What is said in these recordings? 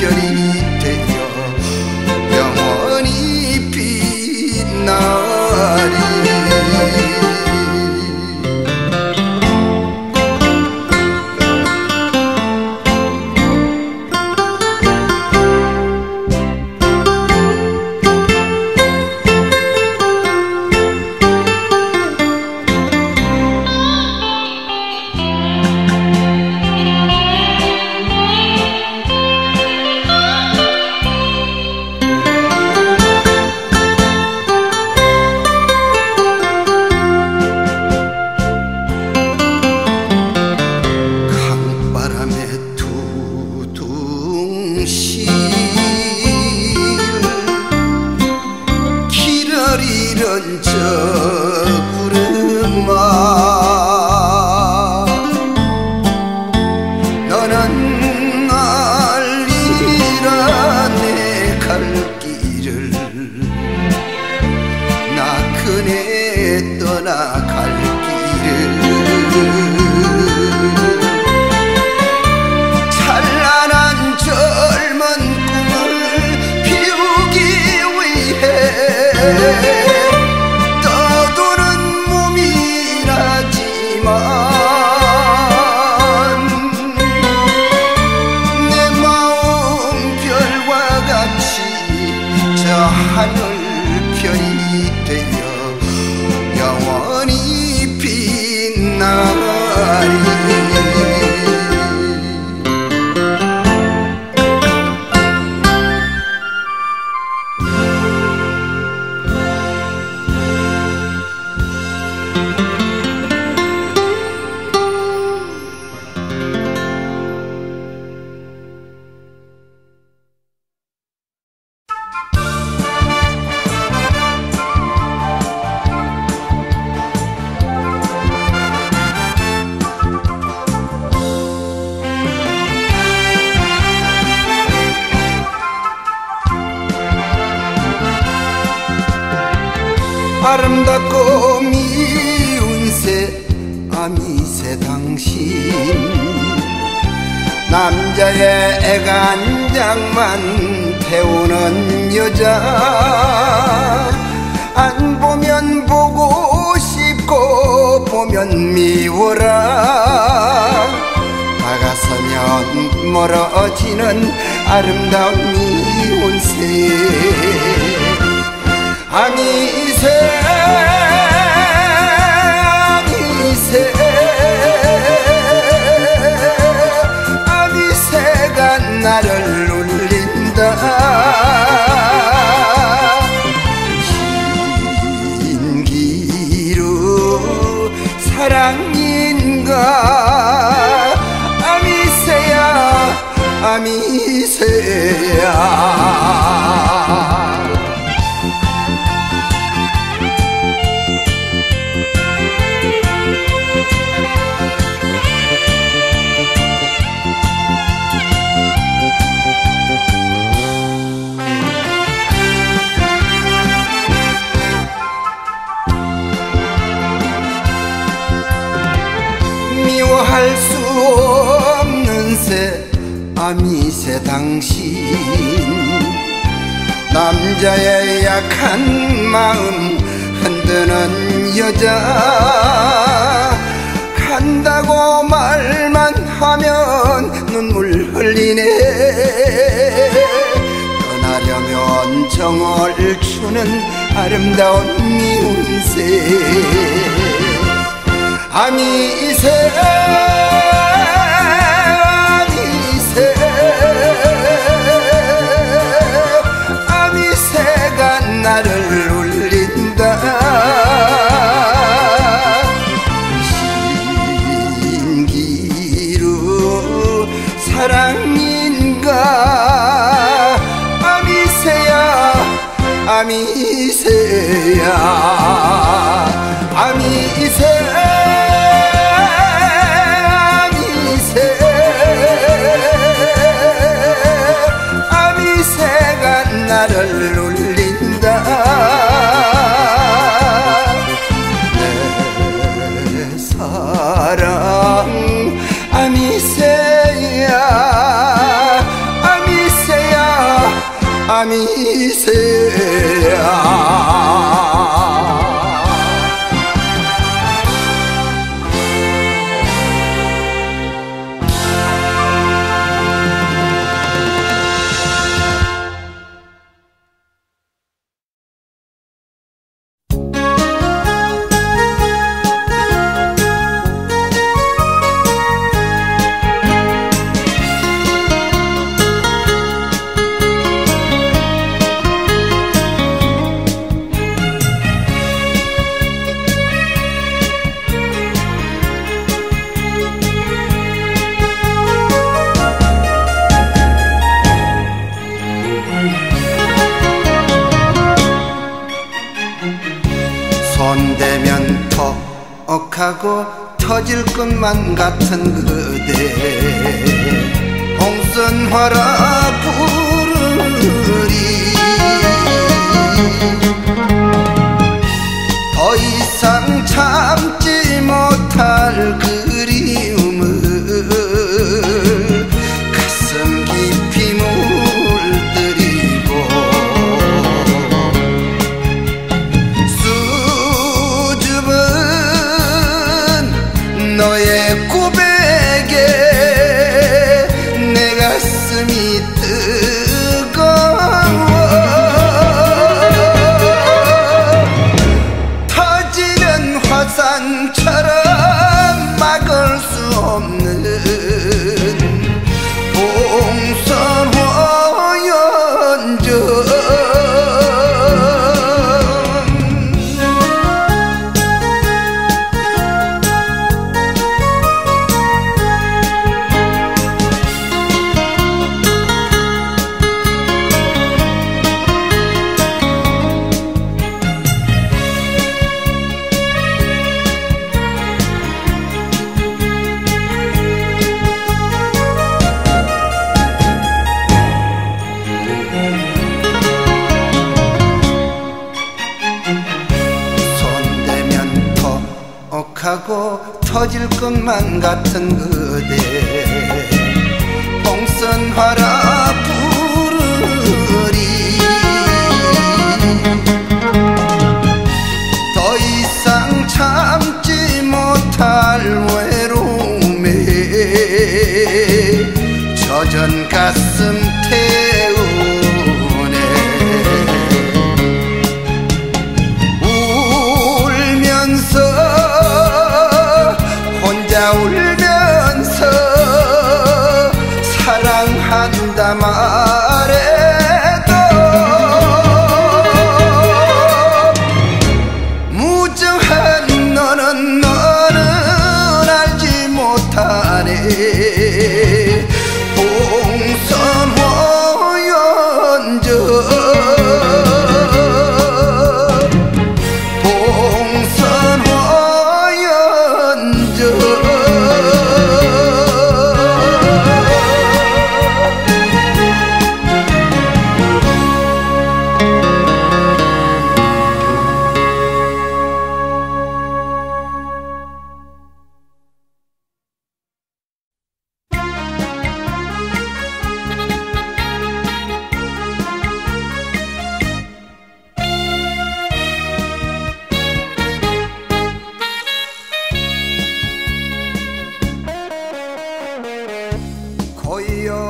Johnny. 사랑만 태우는 여자. 안 보면 보고 싶고 보면 미워라. 다가서면 멀어지는 아름다운 미운 새. 아니 새. 아니 새. 밤이새 당신. 남자의 약한 마음 흔드는 여자. 간다고 말만 하면 눈물 흘리네. 떠나려면 정을 추는 아름다운 미운새 아미새 울린다. 대만 같은 그대. 동선화라 Oh yeah.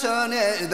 turn it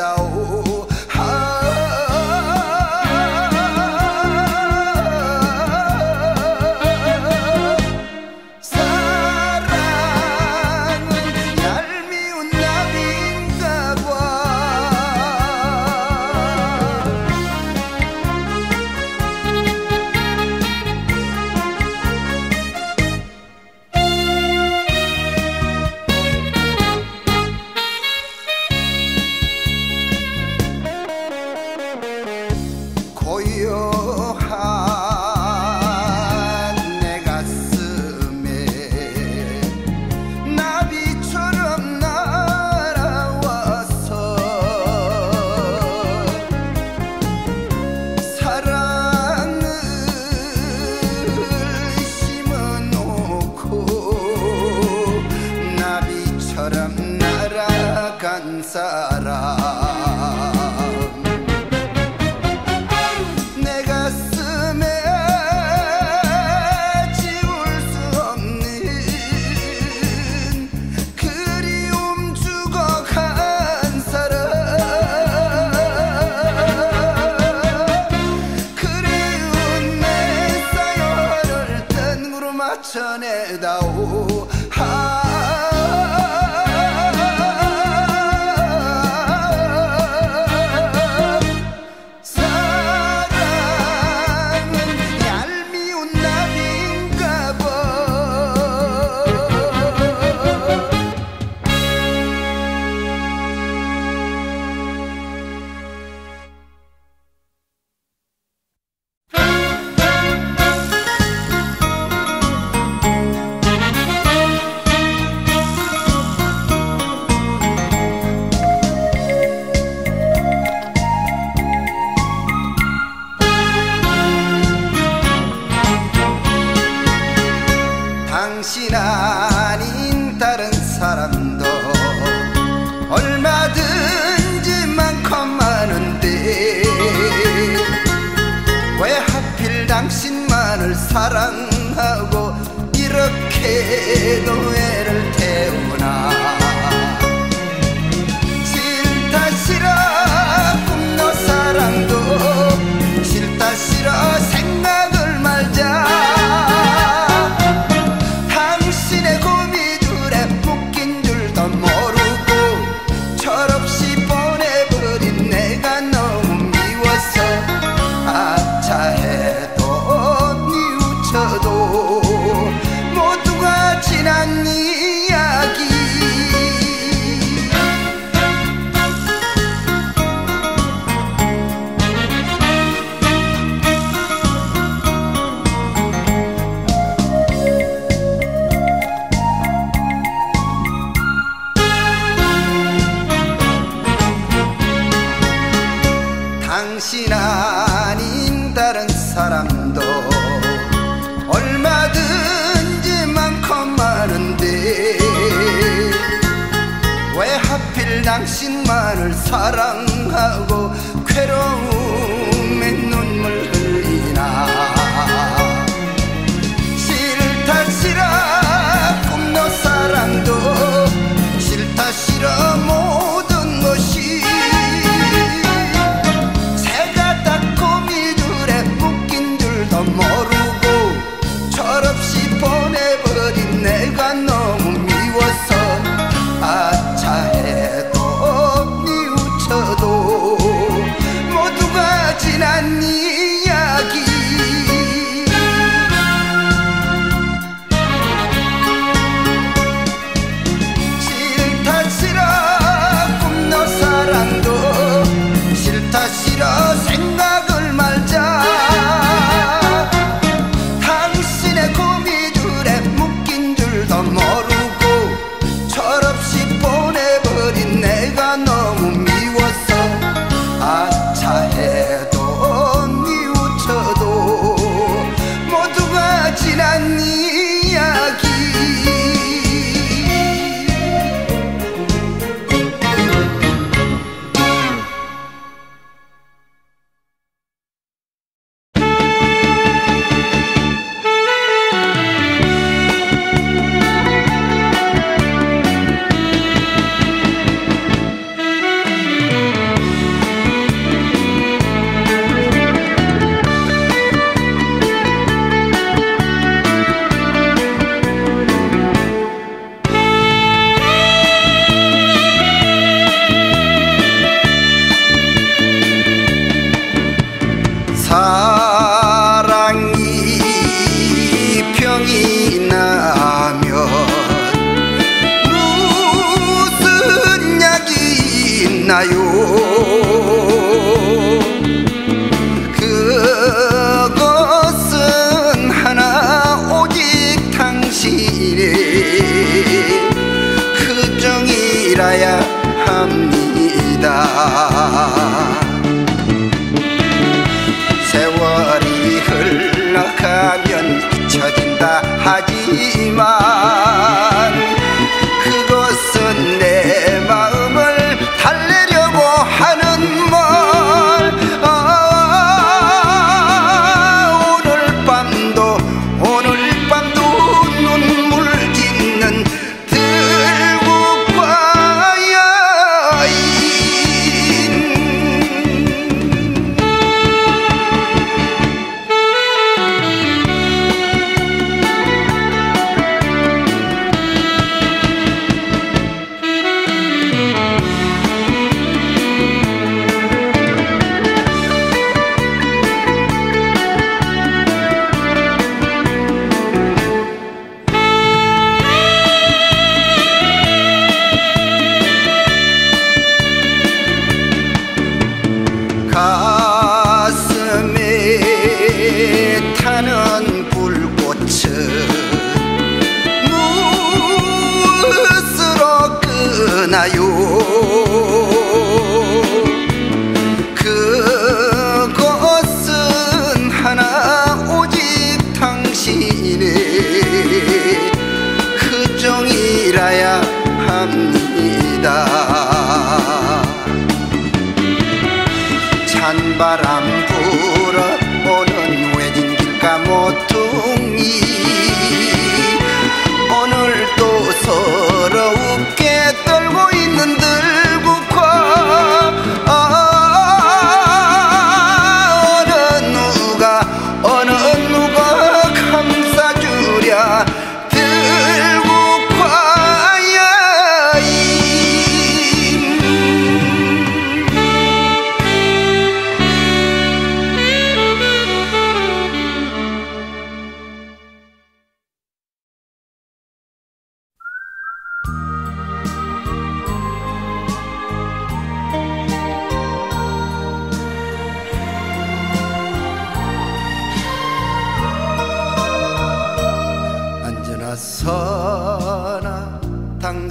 당신 아닌 다른 사람도 얼마든지 많고 많은데 왜 하필 당신만을 사랑하고 괴로워 생각이 나면 무슨 약이 있나요? 그것은 하나 오직 당신의 긍정이라야 합니다. 세월이 흘러가면 잊혀진 하지만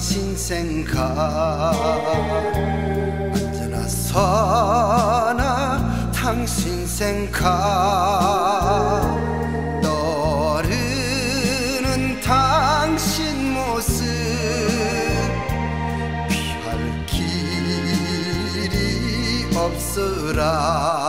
당신 생각. 언제나 서나 당신 생각. 떠오르는 당신 모습. 피할 길이 없으라.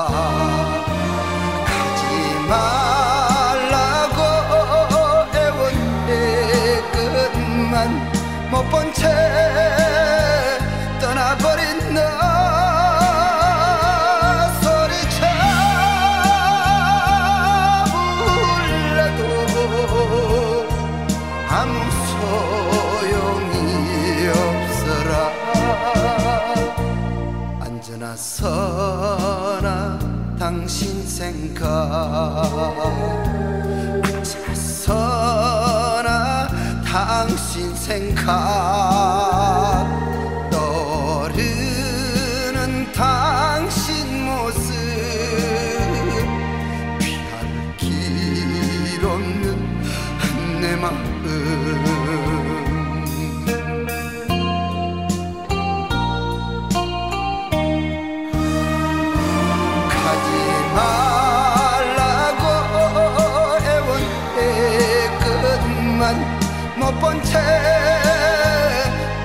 번째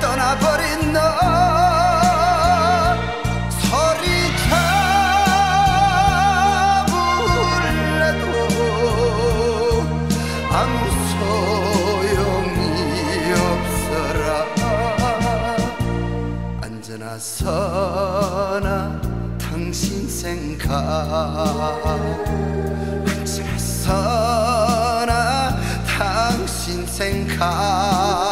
떠나버린 너. 소리 잡을래도 아무 소용이 없어라. 언제나 서나 당신 생각. sem casa.